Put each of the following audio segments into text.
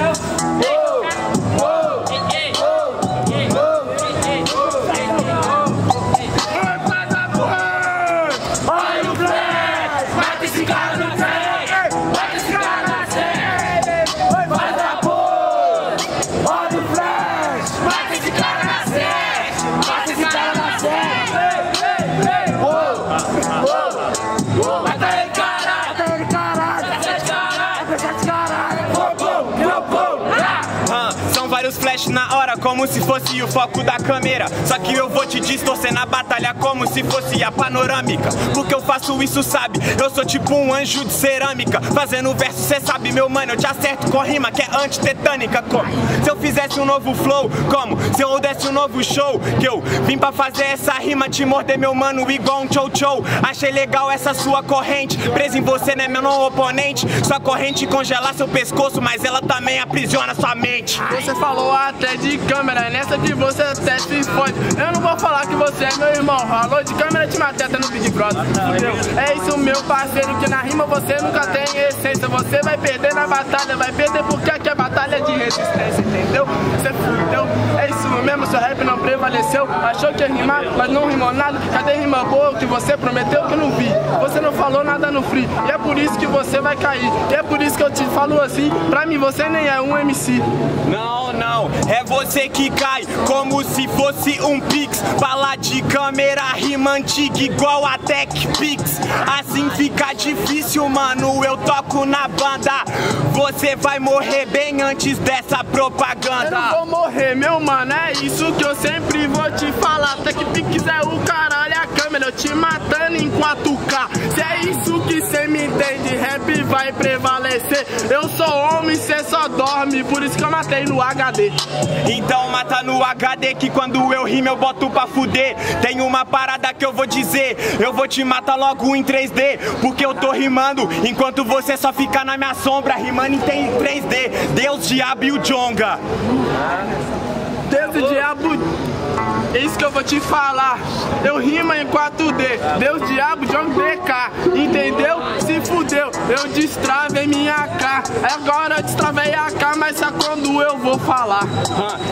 out. Hora, como se fosse o foco da câmera. Só que eu vou te distorcer na batalha como se fosse a panorâmica. Porque eu faço isso, sabe? Eu sou tipo um anjo de cerâmica. Fazendo verso, cê sabe, meu mano, eu te acerto com rima que é antitetânica. Como? Se eu fizesse um novo flow, como? Se eu desse um novo show, que eu vim pra fazer essa rima, te morder, meu mano, igual um chow chow. Achei legal essa sua corrente. Preso em você, né, meu não oponente? Sua corrente congelar seu pescoço, mas ela também aprisiona sua mente. Você falou até de câmera, nessa de você até se fode. Eu não vou falar que você é meu irmão. Falou de câmera, te matei até no Big Brother. É isso, meu parceiro, que na rima você nunca tem essência. Você vai perder na batalha, vai perder porque aqui é batalha de resistência, entendeu? Você fudeu. É isso mesmo, seu rap não prevaleceu. Achou que ia rimar, mas não rimou nada. Cadê rima boa que você prometeu que não vi? Você não falou nada no free. Por isso que você vai cair. E é por isso que eu te falo assim. Pra mim, você nem é um MC. Não, não, é você que cai como se fosse um pix. Fala de câmera, rima antiga igual a Tech Pix. Assim fica difícil, mano. Eu toco na banda. Você vai morrer bem antes dessa Eu não propaganda. vou morrer, meu mano, é isso que eu sempre vou te falar. Que Pix é o caralho, a eu te matando em 4K. Se é isso que cê me entende, rap vai prevalecer. Eu sou homem, cê só dorme, por isso que eu matei no HD. Então mata no HD que quando eu rimo eu boto pra fuder. Tem uma parada que eu vou dizer, eu vou te matar logo em 3D, porque eu tô rimando enquanto você só fica na minha sombra, rimando em 3D. Deus, diabo e o Jonga. Deus e diabo, é isso que eu vou te falar. Eu rimo em 4D, Deus, diabo, John DK, entendeu? Se fudeu, eu destravei minha K. Agora destravei a K, mas só quando eu vou falar.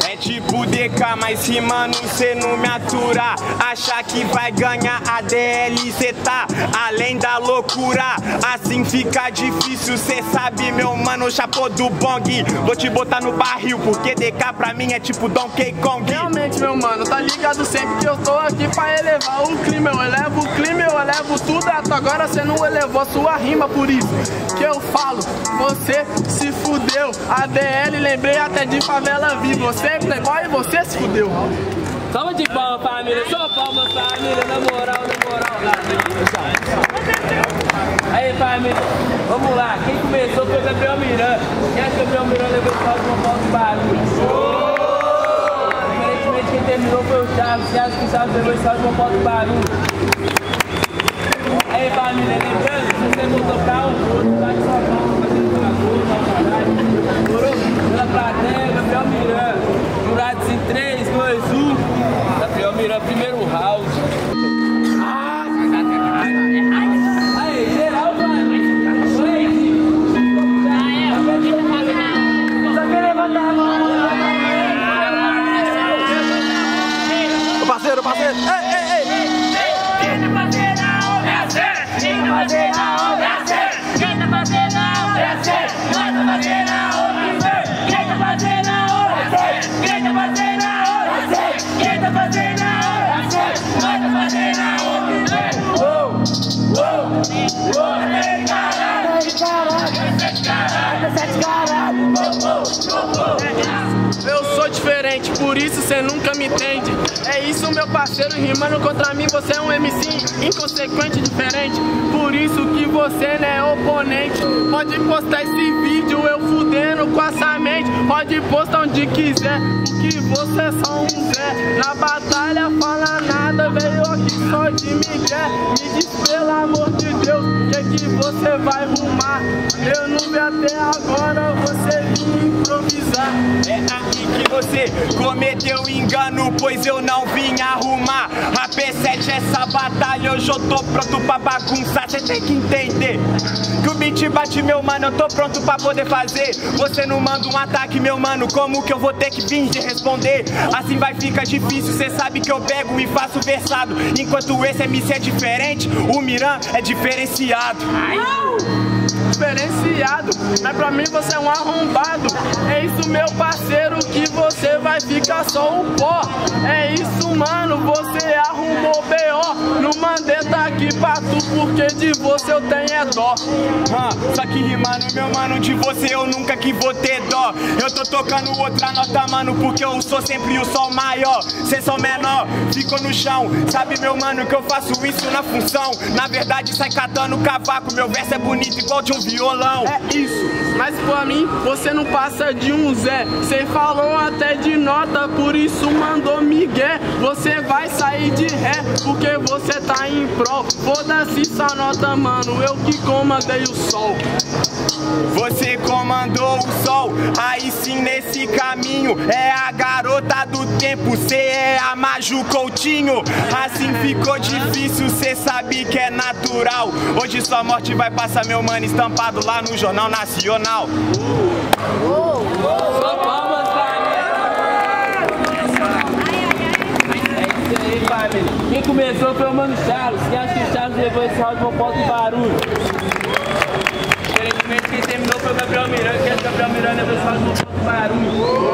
É tipo DK, mas rimando cê não me atura. Achar que vai ganhar a DL, cê tá além da loucura. Assim fica difícil, cê sabe, meu mano, chapô do bong. Vou te botar no barril, porque DK pra mim é tipo Donkey Kong. Realmente, meu mano, tá ligado sempre que eu tô aqui pra elevar o clima. Eu elevo o clima, eu elevo tudo. Até agora você não elevou sua rima, por isso que eu falo. Você se fudeu. ADL, lembrei até de favela vi. Você, playboy, você se fudeu. Salva de palmas, família. Só palmas, família. Na moral, na moral. Aí, família. Vamos lá. Quem começou foi o Gabriel Miranda. Quem é que o Gabriel Miranda levou esse salve de palmas do barulho? Quem terminou foi o Chaves. Chaves que sabe levou esse salve de palmas do barulho. Aí, família. Lembrando, se você voltou pra um, outro tá de sua palma, fazendo pela cor, na caralho. Demorou? Pela plateia, Gabriel Miranda. Jurados em 3, 2, Eu sou por isso cê nunca me entende. É isso, meu parceiro, rimando contra mim, você é um MC inconsequente, diferente. Por isso que você não é oponente. Pode postar esse vídeo, eu fudendo com essa mente. Pode postar onde quiser, que você é só um Zé. Na batalha fala nada, veio aqui só de Miguel. Me diz pelo amor de Deus, que que você vai rumar? Eu não vi até agora você vir improvisar. É aí que você cometeu engano, pois eu não vim arrumar. A P7 essa batalha, hoje eu tô pronto pra bagunçar. Cê tem que entender que o beat bate, meu mano, eu tô pronto pra poder fazer. Você não manda um ataque, meu mano, como que eu vou ter que te responder? Assim vai ficar difícil, cê sabe que eu pego e faço versado. Enquanto esse MC é diferente, o Miran é diferenciado. Diferenciado, mas pra mim você é um arrombado. É isso, meu parceiro, vai ficar só o pó. É isso, mano, você arrumou B.O. Não mandei tá aqui pra tu, porque de você eu tenho é dó. Ah, só que rimando, meu mano, de você eu nunca que vou ter dó. Eu tô tocando outra nota, mano, porque eu sou sempre o sol maior. Cê só menor, ficou no chão. Sabe, meu mano, que eu faço isso na função. Na verdade, sai catando cavaco. Meu verso é bonito igual de um violão. É isso, mas pra mim você não passa de um Zé. Cê falou até de nota, por isso mandou migué. Você vai sair de ré, porque você tá em prol. Foda-se essa nota, mano, eu que comandei o sol. Você comandou o sol, aí sim nesse caminho É a garota do tempo, cê é a Maju Coutinho Assim ficou difícil, cê sabe que é natural Hoje sua morte vai passar, meu mano, estampado lá no Jornal Nacional Só palmas É Quem começou foi o Mano Charles. Quem acha que o Charles levou esse áudio pra foto de barulho? Infelizmente, quem terminou foi o Gabriel Miranda. Quem é o Gabriel Miranda levou esse áudio pra foto barulho?